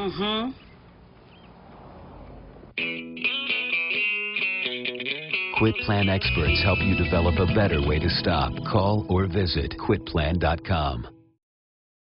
Mm-hmm. Quit Plan experts help you develop a better way to stop. Call or visit quitplan.com.